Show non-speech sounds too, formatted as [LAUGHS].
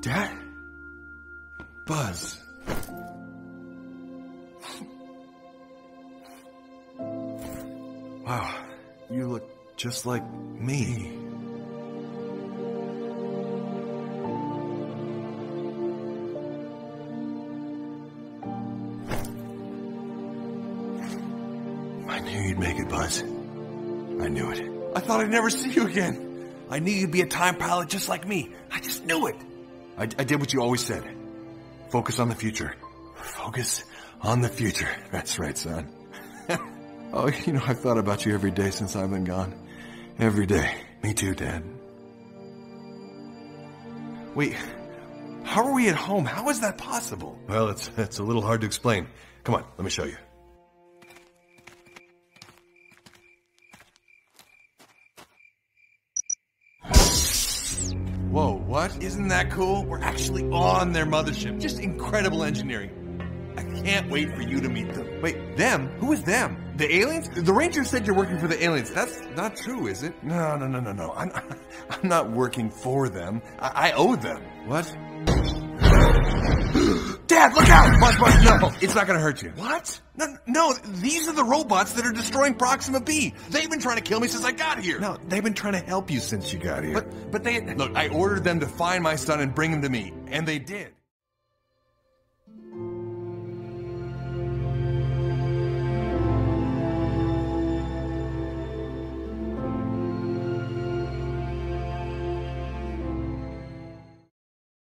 Dad? Buzz. Wow, you look just like me. I knew you'd make it, Buzz. I knew it. I thought I'd never see you again. I knew you'd be a time pilot just like me. I just knew it. I, I did what you always said. Focus on the future. Focus on the future. That's right, son. [LAUGHS] oh, you know, I've thought about you every day since I've been gone. Every day. Me too, Dad. Wait, how are we at home? How is that possible? Well, it's, it's a little hard to explain. Come on, let me show you. Whoa, what? Isn't that cool? We're actually on their mothership. Just incredible engineering. I can't wait for you to meet them. Wait, them? Who is them? The aliens? The ranger said you're working for the aliens. That's not true, is it? No, no, no, no, no. I'm, [LAUGHS] I'm not working for them. I, I owe them. What? Dad, look out! Buzz, Buzz, no, it's not gonna hurt you. What? No, no, these are the robots that are destroying Proxima B. They've been trying to kill me since I got here. No, they've been trying to help you since you got here. But, but they, look, I ordered them to find my son and bring him to me, and they did.